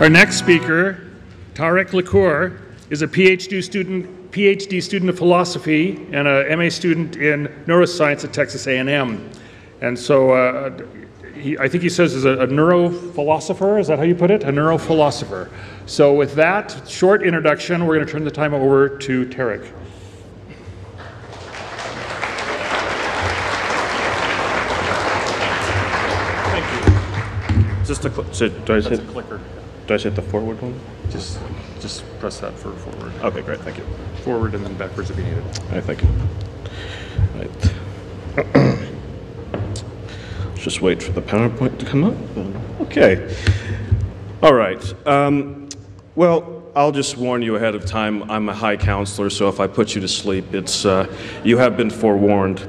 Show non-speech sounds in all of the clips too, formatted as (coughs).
Our next speaker, Tarik Lacour, is a PhD student, PhD student of philosophy and a MA student in neuroscience at Texas A&M. And so uh, he, I think he says is a, a neurophilosopher. Is that how you put it? A neurophilosopher. So with that short introduction, we're going to turn the time over to Tarik. Just a cl- so do I That's a clicker. Do I hit the forward one? Just, just press that for forward. Okay, great, thank you. Forward and then backwards if you need it. All right, thank you. Right. (coughs) Just wait for the PowerPoint to come up. Okay. All right. Um, well, I'll just warn you ahead of time. I'm a high counselor, so if I put you to sleep, it's uh, you have been forewarned.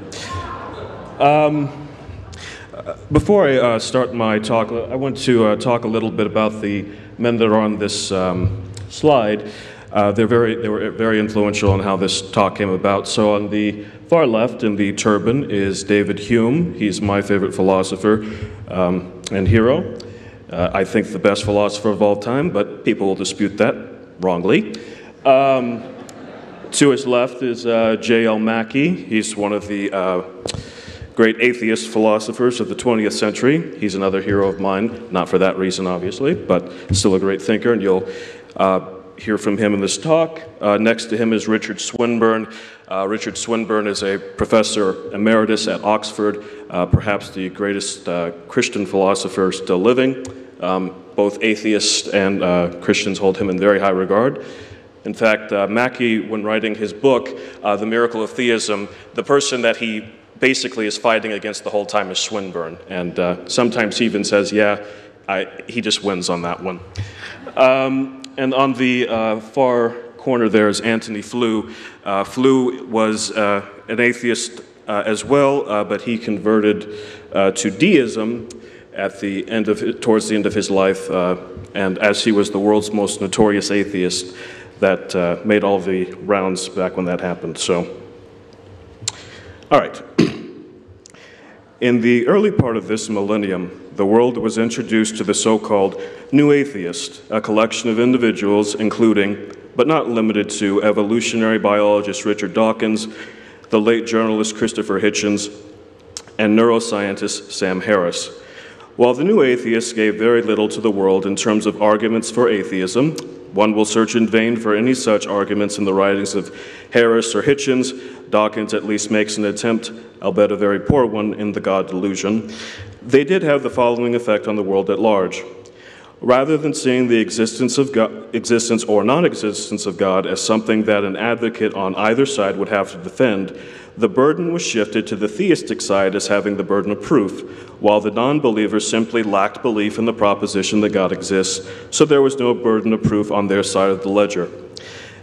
Before I uh, start my talk, I want to uh, talk a little bit about the men that are on this um, slide. Uh, they're very, they were very influential on how this talk came about. So on the far left in the turban is David Hume. He's my favorite philosopher um, and hero. Uh, I think the best philosopher of all time, but people will dispute that wrongly. Um, to his left is uh, J.L. Mackie. He's one of the uh, great atheist philosophers of the 20th century. He's another hero of mine, not for that reason, obviously, but still a great thinker, and you'll uh, hear from him in this talk. Uh, next to him is Richard Swinburne. Uh, Richard Swinburne is a professor emeritus at Oxford, uh, perhaps the greatest uh, Christian philosopher still living. Um, both atheists and uh, Christians hold him in very high regard. In fact, Mackie, when writing his book, The Miracle of Theism, the person that he basically is fighting against the whole time is Swinburne. And uh, sometimes he even says, yeah, I, he just wins on that one. Um, and on the uh, far corner there is Antony Flew. Uh, Flew was uh, an atheist uh, as well, uh, but he converted to deism at the end of towards the end of his life, and as he was the world's most notorious atheist, that made all the rounds back when that happened. So, all right. In the early part of this millennium, the world was introduced to the so called New Atheist, a collection of individuals, including, but not limited to, evolutionary biologist Richard Dawkins, the late journalist Christopher Hitchens, and neuroscientist Sam Harris. While the New Atheists gave very little to the world in terms of arguments for atheism, one will search in vain for any such arguments in the writings of Harris or Hitchens. Dawkins at least makes an attempt, albeit a very poor one, in The God Delusion. They did have the following effect on the world at large. Rather than seeing the existence of God, existence or non-existence of God as something that an advocate on either side would have to defend, the burden was shifted to the theistic side as having the burden of proof, while the non-believers simply lacked belief in the proposition that God exists, so there was no burden of proof on their side of the ledger.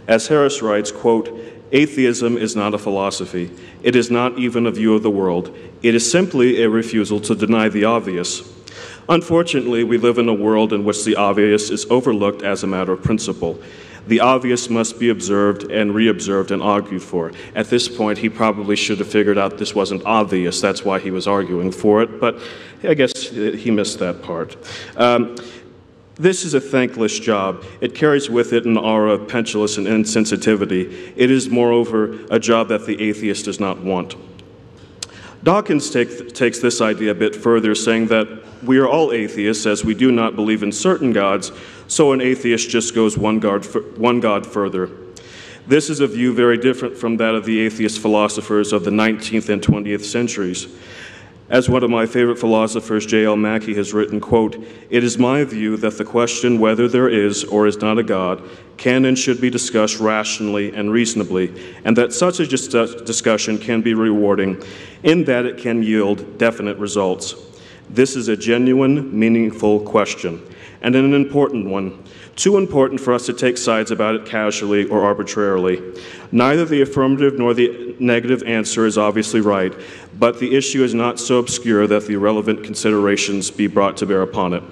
As Harris writes, quote, atheism is not a philosophy. It is not even a view of the world. It is simply a refusal to deny the obvious. Unfortunately, we live in a world in which the obvious is overlooked as a matter of principle. The obvious must be observed and reobserved and argued for. At this point, he probably should have figured out this wasn't obvious. That's why he was arguing for it, but I guess he missed that part. Um, this is a thankless job. It carries with it an aura of petulance and insensitivity. It is, moreover, a job that the atheist does not want. Dawkins take, takes this idea a bit further, saying that we are all atheists as we do not believe in certain gods, so an atheist just goes one one god further. This is a view very different from that of the atheist philosophers of the 19th and 20th centuries. As one of my favorite philosophers, J.L. Mackie, has written, quote, It is my view that the question whether there is or is not a God can and should be discussed rationally and reasonably, and that such a discussion can be rewarding in that it can yield definite results. This is a genuine, meaningful question, and an important one, too important for us to take sides about it casually or arbitrarily. Neither the affirmative nor the negative answer is obviously right, but the issue is not so obscure that the relevant considerations be brought to bear upon it.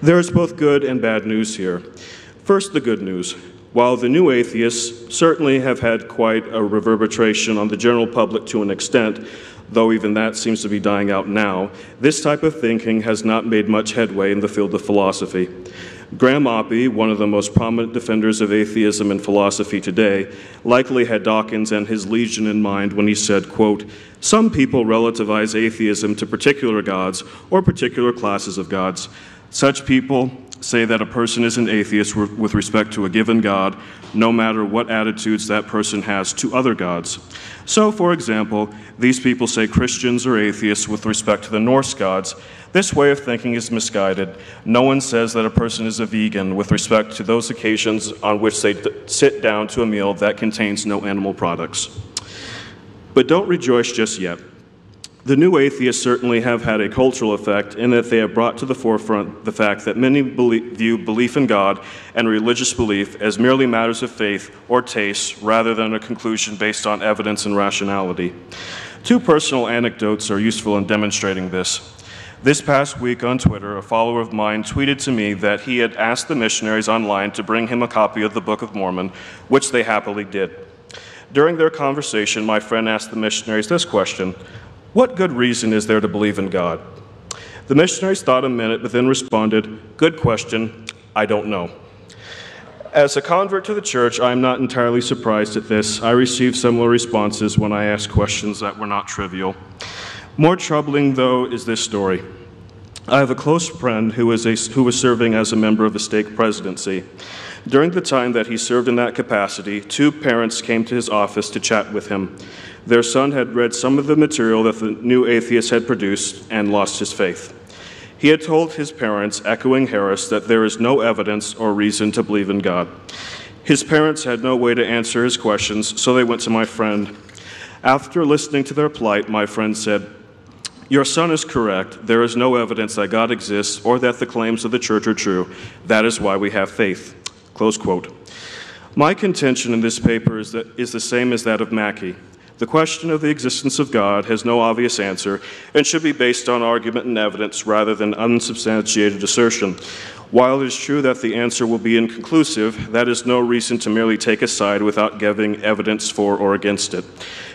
There is both good and bad news here. First, the good news. While the new atheists certainly have had quite a reverberation on the general public to an extent, though even that seems to be dying out now, this type of thinking has not made much headway in the field of philosophy. Graham Oppy, one of the most prominent defenders of atheism and philosophy today, likely had Dawkins and his legion in mind when he said, quote, some people relativize atheism to particular gods or particular classes of gods. Such people say that a person is an atheist with respect to a given God, no matter what attitudes that person has to other gods. So, for example, these people say Christians are atheists with respect to the Norse gods. This way of thinking is misguided. No one says that a person is a vegan with respect to those occasions on which they sit down to a meal that contains no animal products. But don't rejoice just yet. The new atheists certainly have had a cultural effect in that they have brought to the forefront the fact that many view belief in God and religious belief as merely matters of faith or taste rather than a conclusion based on evidence and rationality. Two personal anecdotes are useful in demonstrating this. This past week on Twitter, a follower of mine tweeted to me that he had asked the missionaries online to bring him a copy of the Book of Mormon, which they happily did. During their conversation, my friend asked the missionaries this question what good reason is there to believe in God? The missionaries thought a minute, but then responded, Good question, I don't know. As a convert to the church, I am not entirely surprised at this. I received similar responses when I asked questions that were not trivial. More troubling, though, is this story. I have a close friend who, is a, who was serving as a member of the stake presidency. During the time that he served in that capacity, two parents came to his office to chat with him. Their son had read some of the material that the new atheist had produced and lost his faith. He had told his parents, echoing Harris, that there is no evidence or reason to believe in God. His parents had no way to answer his questions, so they went to my friend. After listening to their plight, my friend said, Your son is correct. There is no evidence that God exists or that the claims of the church are true. That is why we have faith. Close quote. My contention in this paper is, that, is the same as that of Mackie. The question of the existence of God has no obvious answer and should be based on argument and evidence rather than unsubstantiated assertion. While it is true that the answer will be inconclusive, that is no reason to merely take a side without giving evidence for or against it.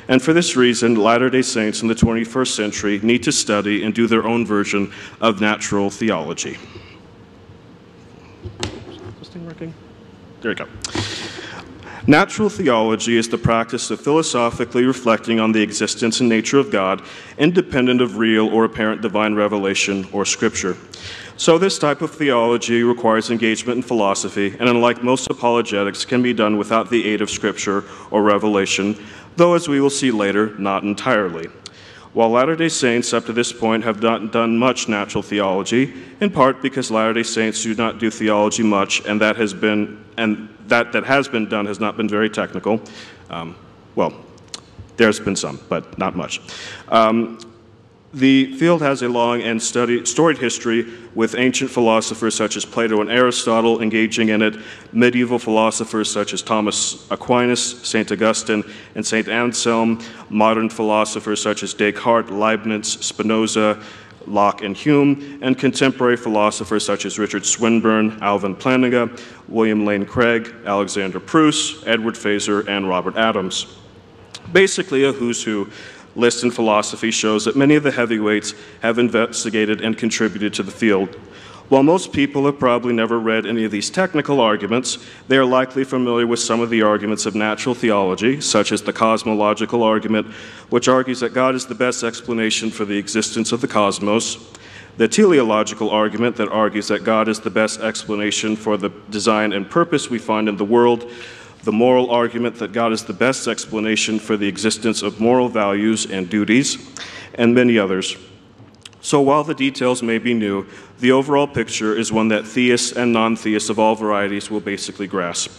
And for this reason, Latter day Saints in the 21st century need to study and do their own version of natural theology. Is this thing working? There we go. Natural theology is the practice of philosophically reflecting on the existence and nature of God, independent of real or apparent divine revelation or scripture. So, this type of theology requires engagement in philosophy, and unlike most apologetics, can be done without the aid of scripture or revelation, though, as we will see later, not entirely. While Latter day Saints up to this point have not done much natural theology, in part because Latter day Saints do not do theology much, and that has been, and that, that has been done has not been very technical. Um, well, there's been some, but not much. Um, the field has a long and study, storied history with ancient philosophers such as Plato and Aristotle engaging in it, medieval philosophers such as Thomas Aquinas, St. Augustine, and St. Anselm, modern philosophers such as Descartes, Leibniz, Spinoza, Locke, and Hume, and contemporary philosophers such as Richard Swinburne, Alvin Plantinga, William Lane Craig, Alexander Pruss, Edward Feser, and Robert Adams. Basically, a who's who list in philosophy shows that many of the heavyweights have investigated and contributed to the field. While most people have probably never read any of these technical arguments, they are likely familiar with some of the arguments of natural theology, such as the cosmological argument, which argues that God is the best explanation for the existence of the cosmos, the teleological argument that argues that God is the best explanation for the design and purpose we find in the world, the moral argument that God is the best explanation for the existence of moral values and duties, and many others. So while the details may be new, the overall picture is one that theists and non theists of all varieties will basically grasp.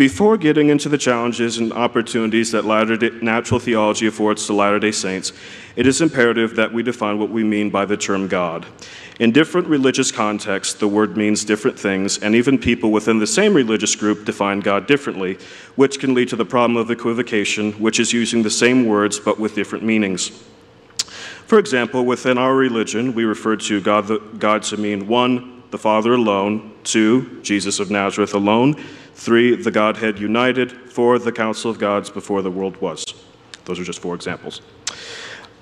Before getting into the challenges and opportunities that natural theology affords to Latter day Saints, it is imperative that we define what we mean by the term God. In different religious contexts, the word means different things, and even people within the same religious group define God differently, which can lead to the problem of equivocation, which is using the same words but with different meanings. For example, within our religion, we refer to God, the, God to mean one, the Father alone, two, Jesus of Nazareth alone, three, the Godhead united, four, the council of gods before the world was. Those are just four examples.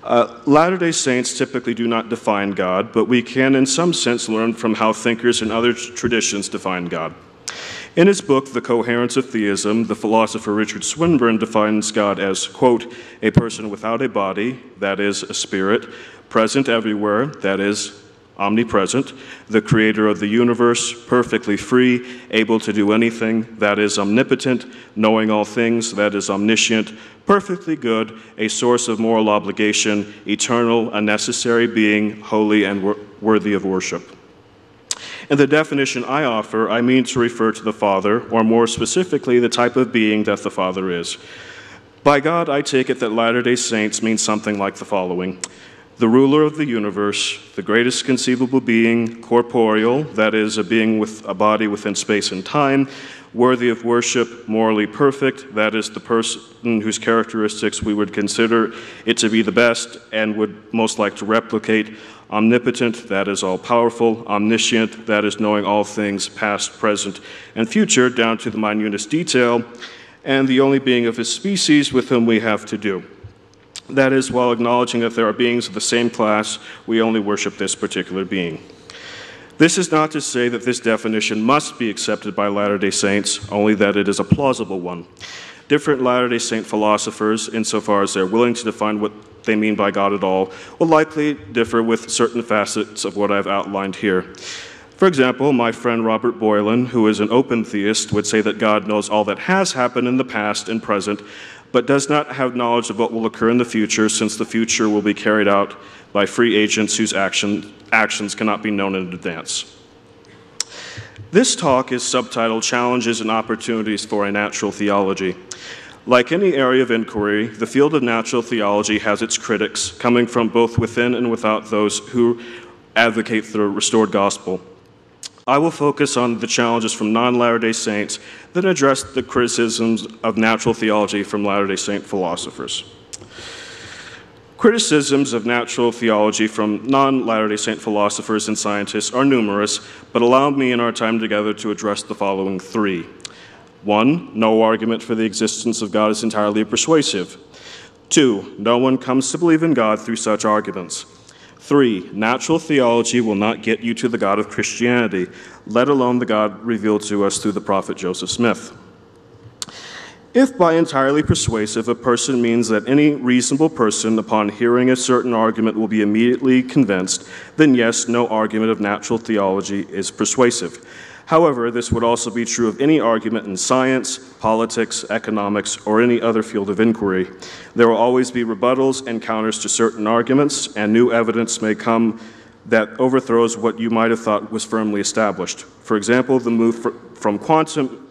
Uh, Latter day Saints typically do not define God, but we can, in some sense, learn from how thinkers in other traditions define God. In his book, The Coherence of Theism, the philosopher Richard Swinburne defines God as, quote, a person without a body, that is, a spirit, present everywhere, that is, omnipresent, the creator of the universe, perfectly free, able to do anything, that is omnipotent, knowing all things, that is omniscient, perfectly good, a source of moral obligation, eternal, a necessary being, holy and wor- worthy of worship. In the definition I offer, I mean to refer to the Father, or more specifically, the type of being that the Father is. By God, I take it that Latter day Saints mean something like the following the ruler of the universe, the greatest conceivable being, corporeal, that is, a being with a body within space and time, worthy of worship, morally perfect, that is, the person whose characteristics we would consider it to be the best and would most like to replicate, omnipotent, that is, all powerful, omniscient, that is, knowing all things past, present, and future, down to the minutest detail, and the only being of his species with whom we have to do. That is, while acknowledging that there are beings of the same class, we only worship this particular being. This is not to say that this definition must be accepted by Latter day Saints, only that it is a plausible one. Different Latter day Saint philosophers, insofar as they're willing to define what they mean by God at all, will likely differ with certain facets of what I've outlined here. For example, my friend Robert Boylan, who is an open theist, would say that God knows all that has happened in the past and present, but does not have knowledge of what will occur in the future, since the future will be carried out by free agents whose action, actions cannot be known in advance. This talk is subtitled Challenges and Opportunities for a Natural Theology. Like any area of inquiry, the field of natural theology has its critics, coming from both within and without those who advocate the restored gospel. I will focus on the challenges from non Latter day Saints, then address the criticisms of natural theology from Latter day Saint philosophers. Criticisms of natural theology from non Latter day Saint philosophers and scientists are numerous, but allow me in our time together to address the following three. One, no argument for the existence of God is entirely persuasive. Two, no one comes to believe in God through such arguments. Three, natural theology will not get you to the God of Christianity, let alone the God revealed to us through the prophet Joseph Smith. If by entirely persuasive a person means that any reasonable person, upon hearing a certain argument, will be immediately convinced, then yes, no argument of natural theology is persuasive. However, this would also be true of any argument in science, politics, economics, or any other field of inquiry. There will always be rebuttals and counters to certain arguments, and new evidence may come that overthrows what you might have thought was firmly established. For example, the move from quantum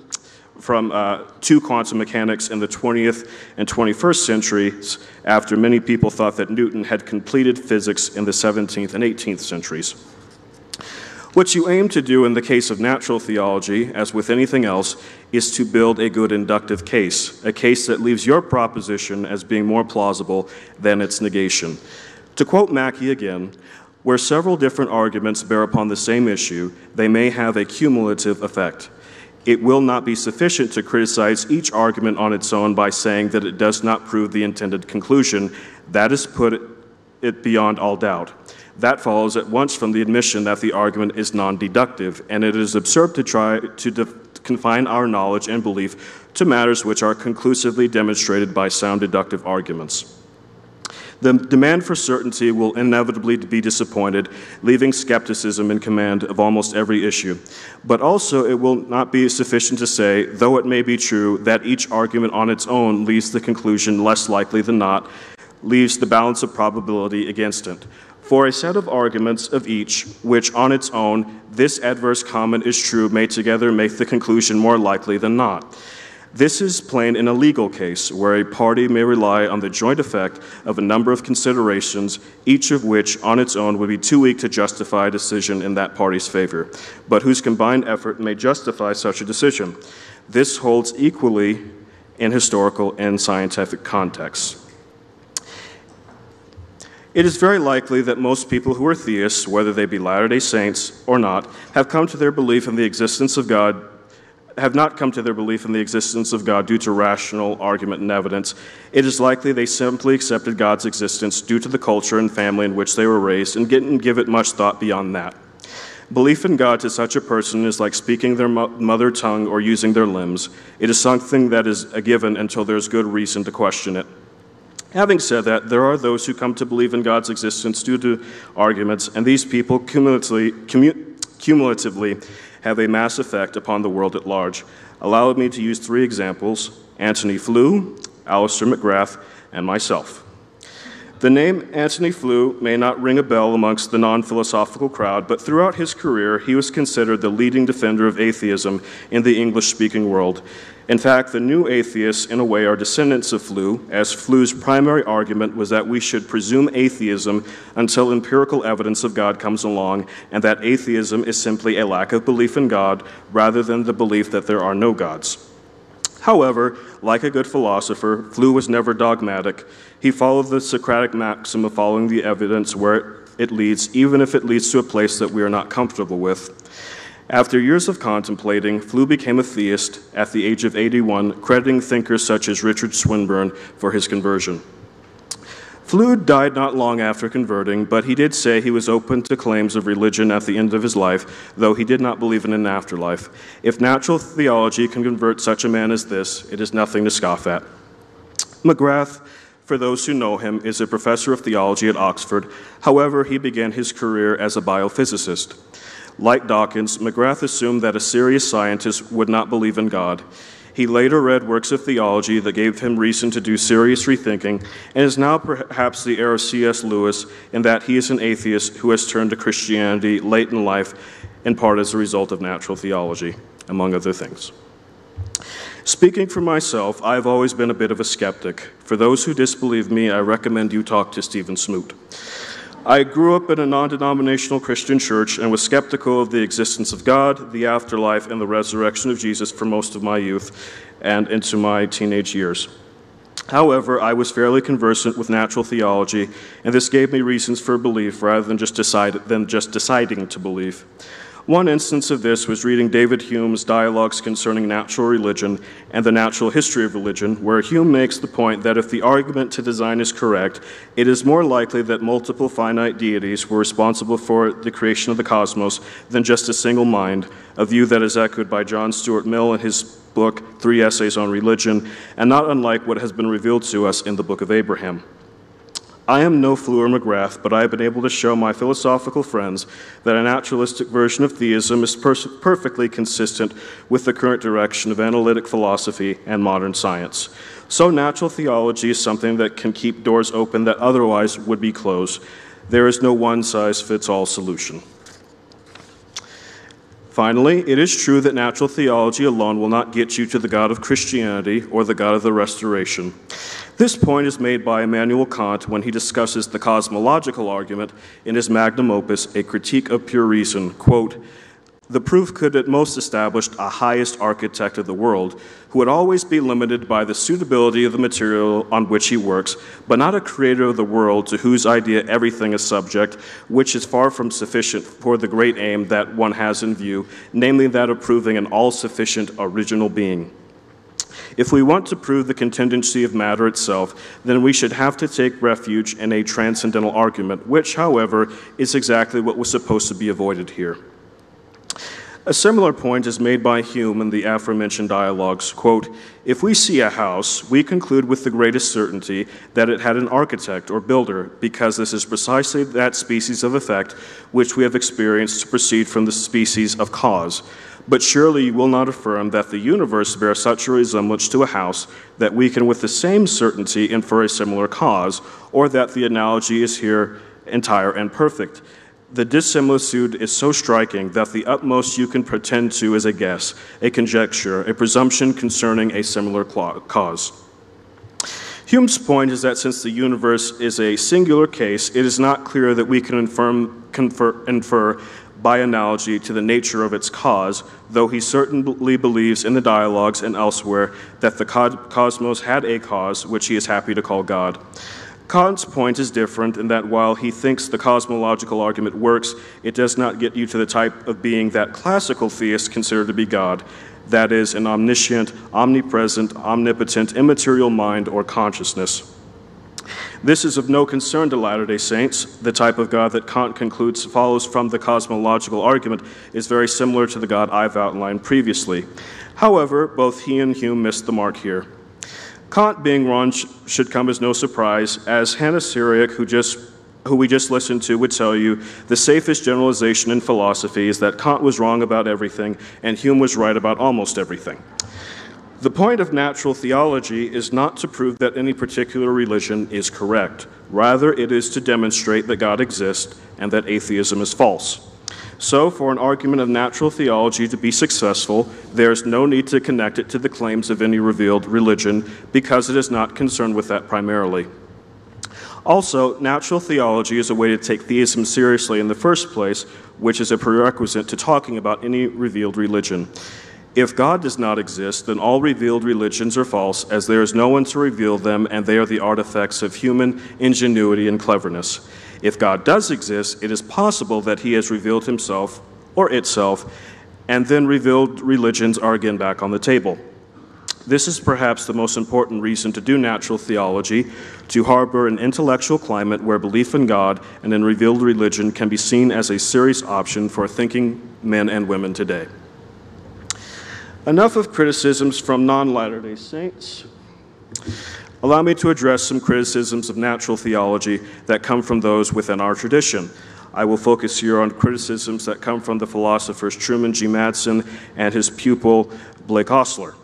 from uh, to quantum mechanics in the 20th and 21st centuries after many people thought that Newton had completed physics in the 17th and 18th centuries. What you aim to do in the case of natural theology, as with anything else, is to build a good inductive case, a case that leaves your proposition as being more plausible than its negation. To quote Mackie again, where several different arguments bear upon the same issue, they may have a cumulative effect. It will not be sufficient to criticize each argument on its own by saying that it does not prove the intended conclusion. That is put it beyond all doubt. That follows at once from the admission that the argument is non deductive, and it is absurd to try to confine our knowledge and belief to matters which are conclusively demonstrated by sound deductive arguments. The demand for certainty will inevitably be disappointed, leaving skepticism in command of almost every issue. But also, it will not be sufficient to say, though it may be true, that each argument on its own leaves the conclusion less likely than not, leaves the balance of probability against it for a set of arguments of each, which on its own, this adverse comment is true, may together make the conclusion more likely than not. This is plain in a legal case, where a party may rely on the joint effect of a number of considerations, each of which on its own would be too weak to justify a decision in that party's favor, but whose combined effort may justify such a decision. This holds equally in historical and scientific contexts. It is very likely that most people who are theists, whether they be Latter day Saints or not, have come to their belief in the existence of God have not come to their belief in the existence of God due to rational argument and evidence. It is likely they simply accepted God's existence due to the culture and family in which they were raised and didn't give it much thought beyond that. Belief in God to such a person is like speaking their mother tongue or using their limbs. It is something that is a given until there's good reason to question it. Having said that, there are those who come to believe in God's existence due to arguments, and these people cumulatively, cumulatively have a mass effect upon the world at large. Allow me to use three examples Antony Flew, Alister McGrath, and myself. The name Antony Flew may not ring a bell amongst the non philosophical crowd, but throughout his career, he was considered the leading defender of atheism in the English speaking world. In fact, the new atheists, in a way, are descendants of Flew, as Flew's primary argument was that we should presume atheism until empirical evidence of God comes along, and that atheism is simply a lack of belief in God rather than the belief that there are no gods. However, like a good philosopher, Flew was never dogmatic. He followed the Socratic maxim of following the evidence where it leads, even if it leads to a place that we are not comfortable with. After years of contemplating, Flew became a theist at the age of 81, crediting thinkers such as Richard Swinburne for his conversion. Flew died not long after converting, but he did say he was open to claims of religion at the end of his life, though he did not believe in an afterlife. If natural theology can convert such a man as this, it is nothing to scoff at. McGrath, for those who know him, is a professor of theology at Oxford. However, he began his career as a biophysicist. Like Dawkins, McGrath assumed that a serious scientist would not believe in God. He later read works of theology that gave him reason to do serious rethinking, and is now perhaps the heir of C.S. Lewis in that he is an atheist who has turned to Christianity late in life, in part as a result of natural theology, among other things. Speaking for myself, I've always been a bit of a skeptic. For those who disbelieve me, I recommend you talk to Stephen Smoot. I grew up in a non denominational Christian church and was skeptical of the existence of God, the afterlife, and the resurrection of Jesus for most of my youth and into my teenage years. However, I was fairly conversant with natural theology, and this gave me reasons for belief rather than just, decide, than just deciding to believe. One instance of this was reading David Hume's dialogues concerning natural religion and the natural history of religion, where Hume makes the point that if the argument to design is correct, it is more likely that multiple finite deities were responsible for the creation of the cosmos than just a single mind, a view that is echoed by John Stuart Mill in his book, Three Essays on Religion, and not unlike what has been revealed to us in the Book of Abraham. I am no Flew McGrath, but I have been able to show my philosophical friends that a naturalistic version of theism is per- perfectly consistent with the current direction of analytic philosophy and modern science. So, natural theology is something that can keep doors open that otherwise would be closed. There is no one size fits all solution. Finally, it is true that natural theology alone will not get you to the God of Christianity or the God of the Restoration. This point is made by Immanuel Kant when he discusses the cosmological argument in his magnum opus, A Critique of Pure Reason. Quote, the proof could at most establish a highest architect of the world, who would always be limited by the suitability of the material on which he works, but not a creator of the world to whose idea everything is subject, which is far from sufficient for the great aim that one has in view, namely that of proving an all sufficient original being. If we want to prove the contingency of matter itself, then we should have to take refuge in a transcendental argument, which, however, is exactly what was supposed to be avoided here. A similar point is made by Hume in the aforementioned dialogues. Quote, if we see a house, we conclude with the greatest certainty that it had an architect or builder, because this is precisely that species of effect which we have experienced to proceed from the species of cause. But surely you will not affirm that the universe bears such a resemblance to a house that we can with the same certainty infer a similar cause, or that the analogy is here entire and perfect. The dissimilitude is so striking that the utmost you can pretend to is a guess, a conjecture, a presumption concerning a similar cause. Hume's point is that since the universe is a singular case, it is not clear that we can infer, confer, infer by analogy to the nature of its cause, though he certainly believes in the dialogues and elsewhere that the cosmos had a cause, which he is happy to call God. Kant's point is different in that while he thinks the cosmological argument works, it does not get you to the type of being that classical theists consider to be God. that is, an omniscient, omnipresent, omnipotent, immaterial mind or consciousness. This is of no concern to Latter day Saints. The type of God that Kant concludes follows from the cosmological argument is very similar to the God I've outlined previously. However, both he and Hume missed the mark here. Kant being wrong should come as no surprise, as Hannah Syriac, who just who we just listened to, would tell you the safest generalization in philosophy is that Kant was wrong about everything and Hume was right about almost everything. The point of natural theology is not to prove that any particular religion is correct. Rather, it is to demonstrate that God exists and that atheism is false. So, for an argument of natural theology to be successful, there is no need to connect it to the claims of any revealed religion because it is not concerned with that primarily. Also, natural theology is a way to take theism seriously in the first place, which is a prerequisite to talking about any revealed religion. If God does not exist, then all revealed religions are false, as there is no one to reveal them, and they are the artifacts of human ingenuity and cleverness. If God does exist, it is possible that he has revealed himself or itself, and then revealed religions are again back on the table. This is perhaps the most important reason to do natural theology, to harbor an intellectual climate where belief in God and in revealed religion can be seen as a serious option for thinking men and women today. Enough of criticisms from non Latter day Saints. Allow me to address some criticisms of natural theology that come from those within our tradition. I will focus here on criticisms that come from the philosophers Truman G. Madsen and his pupil Blake Ostler.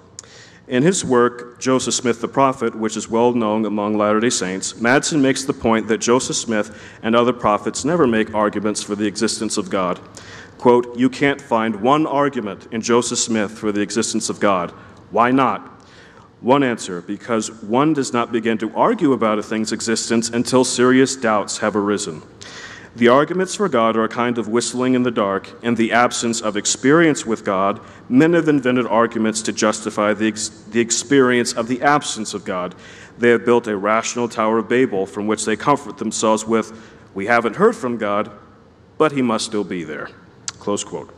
In his work, Joseph Smith the Prophet, which is well known among Latter day Saints, Madsen makes the point that Joseph Smith and other prophets never make arguments for the existence of God. Quote, You can't find one argument in Joseph Smith for the existence of God. Why not? One answer because one does not begin to argue about a thing's existence until serious doubts have arisen. The arguments for God are a kind of whistling in the dark. In the absence of experience with God, men have invented arguments to justify the, ex- the experience of the absence of God. They have built a rational Tower of Babel from which they comfort themselves with, We haven't heard from God, but he must still be there. Close quote.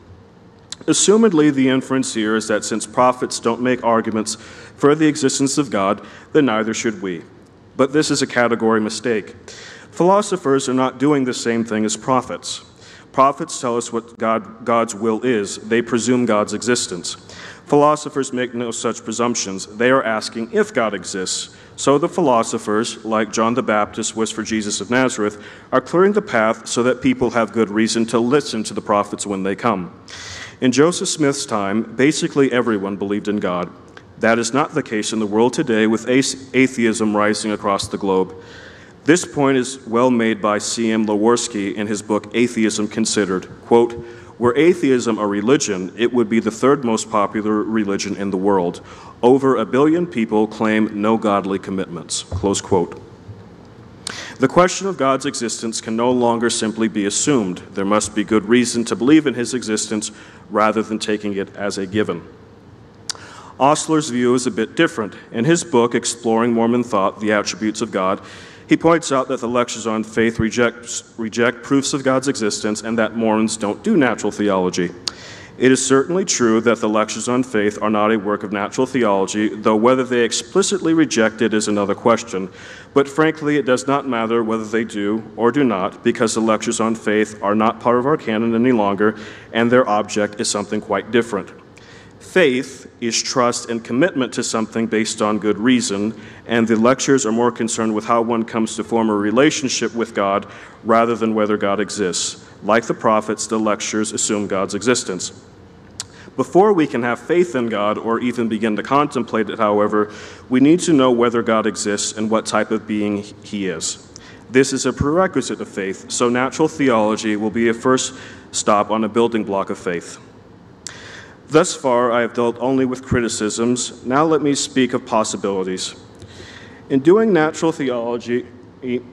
Assumedly, the inference here is that since prophets don't make arguments for the existence of God, then neither should we. But this is a category mistake. Philosophers are not doing the same thing as prophets. Prophets tell us what God, God's will is, they presume God's existence. Philosophers make no such presumptions. They are asking if God exists. So the philosophers, like John the Baptist was for Jesus of Nazareth, are clearing the path so that people have good reason to listen to the prophets when they come. In Joseph Smith's time, basically everyone believed in God. That is not the case in the world today with atheism rising across the globe. This point is well made by C.M. Lorkowski in his book Atheism Considered. Quote, were atheism a religion, it would be the third most popular religion in the world. Over a billion people claim no godly commitments. Close quote. The question of God's existence can no longer simply be assumed. There must be good reason to believe in his existence rather than taking it as a given. Ostler's view is a bit different. In his book, Exploring Mormon Thought The Attributes of God, he points out that the lectures on faith reject, reject proofs of God's existence and that Mormons don't do natural theology. It is certainly true that the lectures on faith are not a work of natural theology, though whether they explicitly reject it is another question. But frankly, it does not matter whether they do or do not, because the lectures on faith are not part of our canon any longer, and their object is something quite different. Faith is trust and commitment to something based on good reason, and the lectures are more concerned with how one comes to form a relationship with God rather than whether God exists. Like the prophets, the lectures assume God's existence. Before we can have faith in God or even begin to contemplate it, however, we need to know whether God exists and what type of being he is. This is a prerequisite of faith, so natural theology will be a first stop on a building block of faith. Thus far, I have dealt only with criticisms. Now let me speak of possibilities. In doing natural theology,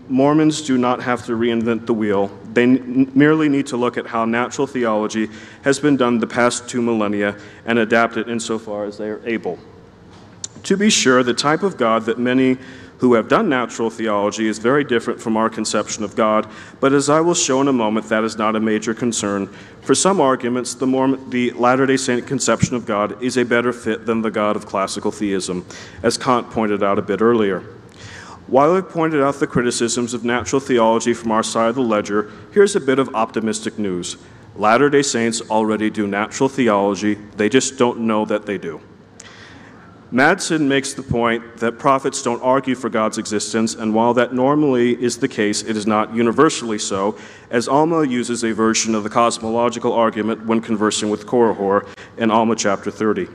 Mormons do not have to reinvent the wheel. They merely need to look at how natural theology has been done the past two millennia and adapt it insofar as they are able. To be sure, the type of God that many who have done natural theology is very different from our conception of God, but as I will show in a moment, that is not a major concern. For some arguments, the, Mormon, the Latter day Saint conception of God is a better fit than the God of classical theism, as Kant pointed out a bit earlier. While I've pointed out the criticisms of natural theology from our side of the ledger, here's a bit of optimistic news. Latter day Saints already do natural theology, they just don't know that they do. Madsen makes the point that prophets don't argue for God's existence, and while that normally is the case, it is not universally so, as Alma uses a version of the cosmological argument when conversing with Korihor in Alma chapter 30.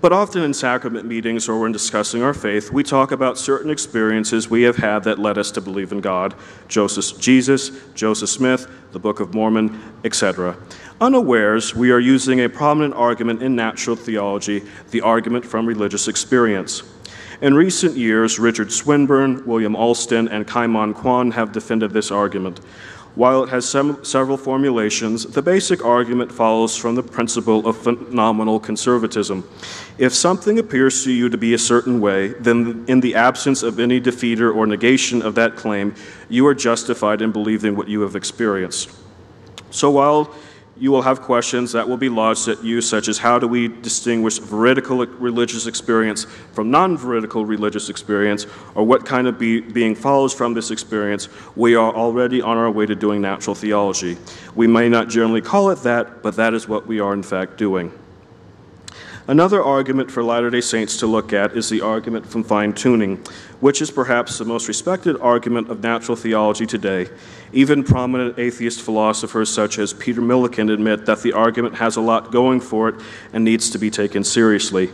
But often in sacrament meetings or when discussing our faith, we talk about certain experiences we have had that led us to believe in God Joseph, Jesus, Joseph Smith, the Book of Mormon, etc. Unawares, we are using a prominent argument in natural theology, the argument from religious experience. In recent years, Richard Swinburne, William Alston, and Kai-man Kwan have defended this argument. While it has several formulations, the basic argument follows from the principle of phenomenal conservatism. If something appears to you to be a certain way, then in the absence of any defeater or negation of that claim, you are justified in believing what you have experienced. So while you will have questions that will be lodged at you, such as how do we distinguish veridical religious experience from non veridical religious experience, or what kind of be, being follows from this experience, we are already on our way to doing natural theology. We may not generally call it that, but that is what we are in fact doing. Another argument for Latter day Saints to look at is the argument from fine tuning, which is perhaps the most respected argument of natural theology today. Even prominent atheist philosophers such as Peter Millican admit that the argument has a lot going for it and needs to be taken seriously.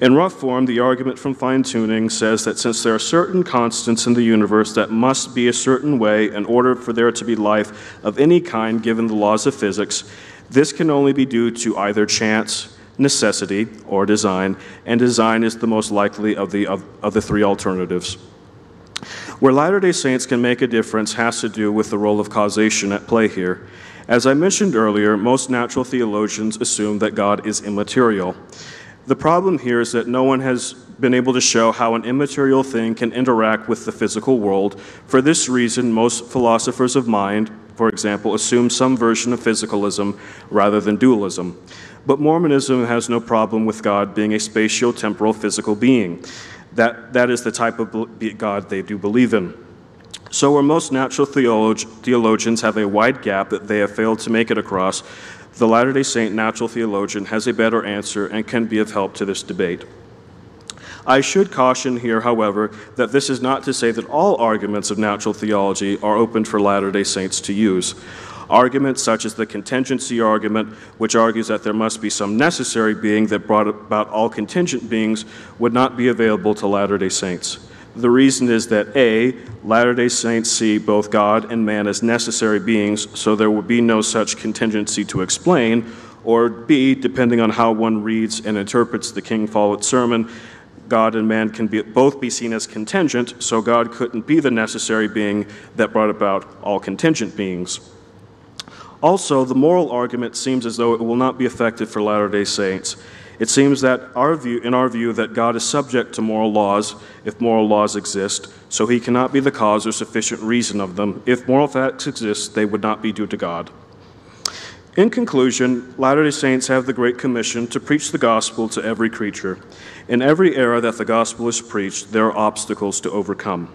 In rough form, the argument from fine tuning says that since there are certain constants in the universe that must be a certain way in order for there to be life of any kind given the laws of physics, this can only be due to either chance, necessity, or design, and design is the most likely of the, of, of the three alternatives. Where Latter day Saints can make a difference has to do with the role of causation at play here. As I mentioned earlier, most natural theologians assume that God is immaterial. The problem here is that no one has been able to show how an immaterial thing can interact with the physical world. For this reason, most philosophers of mind, for example, assume some version of physicalism rather than dualism. But Mormonism has no problem with God being a spatio temporal physical being. That, that is the type of God they do believe in. So, where most natural theolog- theologians have a wide gap that they have failed to make it across, the Latter day Saint natural theologian has a better answer and can be of help to this debate. I should caution here, however, that this is not to say that all arguments of natural theology are open for Latter day Saints to use. Arguments such as the contingency argument, which argues that there must be some necessary being that brought about all contingent beings, would not be available to Latter day Saints. The reason is that A, Latter day Saints see both God and man as necessary beings, so there would be no such contingency to explain, or B, depending on how one reads and interprets the King Follett sermon, God and man can be, both be seen as contingent, so God couldn't be the necessary being that brought about all contingent beings. Also, the moral argument seems as though it will not be effective for Latter day Saints. It seems that our view, in our view, that God is subject to moral laws if moral laws exist, so he cannot be the cause or sufficient reason of them. If moral facts exist, they would not be due to God. In conclusion, Latter day Saints have the Great Commission to preach the gospel to every creature. In every era that the gospel is preached, there are obstacles to overcome.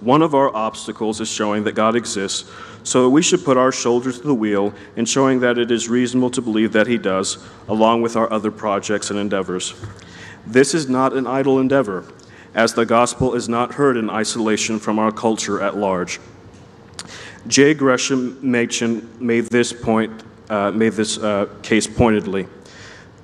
One of our obstacles is showing that God exists, so we should put our shoulders to the wheel in showing that it is reasonable to believe that He does, along with our other projects and endeavors. This is not an idle endeavor, as the gospel is not heard in isolation from our culture at large. J. Gresham Machen made this point, uh, made this uh, case pointedly.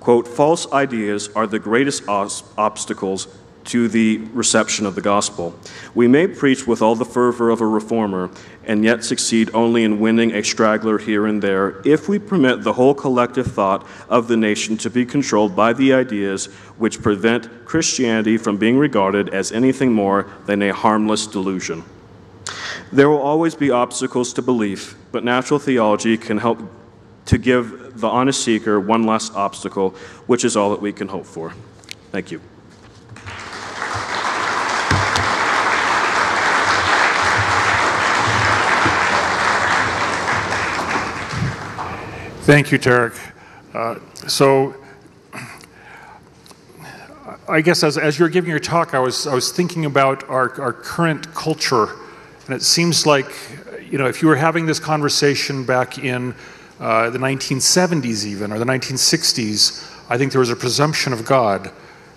Quote, false ideas are the greatest obstacles to the reception of the gospel. We may preach with all the fervor of a reformer and yet succeed only in winning a straggler here and there if we permit the whole collective thought of the nation to be controlled by the ideas which prevent Christianity from being regarded as anything more than a harmless delusion. There will always be obstacles to belief, but natural theology can help to give the honest seeker one less obstacle, which is all that we can hope for. Thank you. Thank you, Tarik. Uh, so, I guess as, as you were giving your talk, I was, I was thinking about our, our current culture, and it seems like, you know, if you were having this conversation back in uh, the 1970s, even, or the 1960s, I think there was a presumption of God.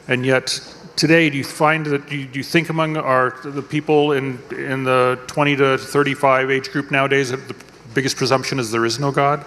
And yet, today, do you find that, do you, do you think among our, the people in, in the 20 to 35 age group nowadays that the biggest presumption is there is no God?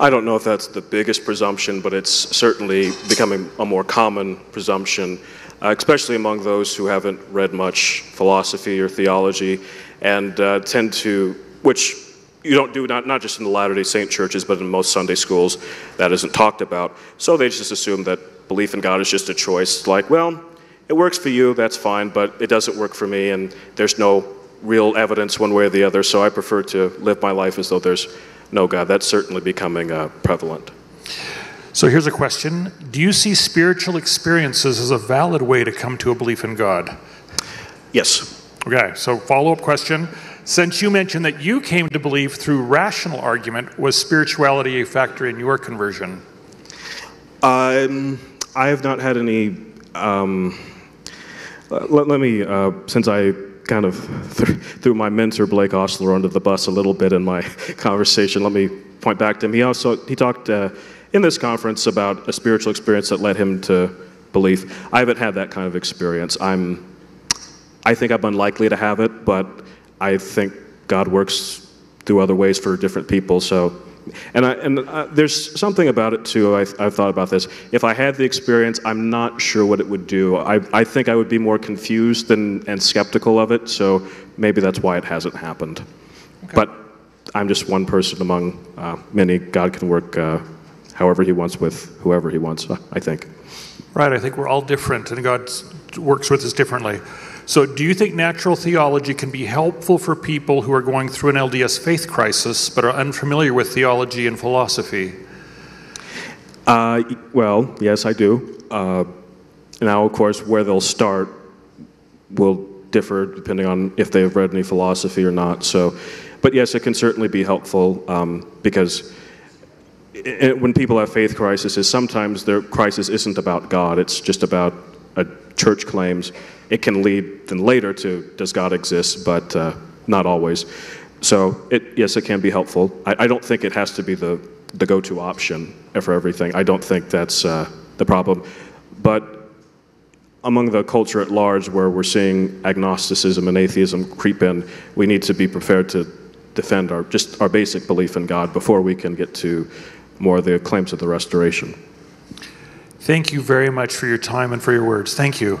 I don't know if that's the biggest presumption, but it's certainly becoming a more common presumption, uh, especially among those who haven't read much philosophy or theology and uh, tend to, which you don't do not, not just in the Latter day Saint churches, but in most Sunday schools, that isn't talked about. So they just assume that belief in God is just a choice. Like, well, it works for you, that's fine, but it doesn't work for me, and there's no real evidence one way or the other, so I prefer to live my life as though there's no God. That's certainly becoming uh, prevalent. So here's a question Do you see spiritual experiences as a valid way to come to a belief in God? Yes. Okay, so follow up question. Since you mentioned that you came to believe through rational argument, was spirituality a factor in your conversion? Um, I have not had any. Um, let, let, me, uh, since I kind of th- threw my mentor Blake Ostler under the bus a little bit in my (laughs) conversation. Let me point back to him. He also he talked uh, in this conference about a spiritual experience that led him to belief. I haven't had that kind of experience. I'm I think I'm unlikely to have it, but I think God works through other ways for different people. So and, I, and uh, there's something about it too. I, have thought about this. If I had the experience, I'm not sure what it would do. I, I think I would be more confused and, and skeptical of it. So maybe that's why it hasn't happened. Okay. But I'm just one person among uh, many. God can work uh, however He wants with whoever He wants. (laughs) I think. Right. I think we're all different, and God works with us differently. So, do you think natural theology can be helpful for people who are going through an LDS faith crisis but are unfamiliar with theology and philosophy? Uh, well, yes, I do. Uh, now, of course, where they'll start will differ depending on if they've read any philosophy or not. So, but yes, it can certainly be helpful um, because it, when people have faith crises, sometimes their crisis isn't about God; it's just about a church claims it can lead then later to does God exist, but uh, not always. So it, yes, it can be helpful. I, I, don't think it has to be the, the go-to option for everything. I don't think that's uh, the problem. But among the culture at large where we're seeing agnosticism and atheism creep in, we need to be prepared to defend our just our basic belief in God before we can get to more of the claims of the restoration. Thank you very much for your time and for your words. Thank you.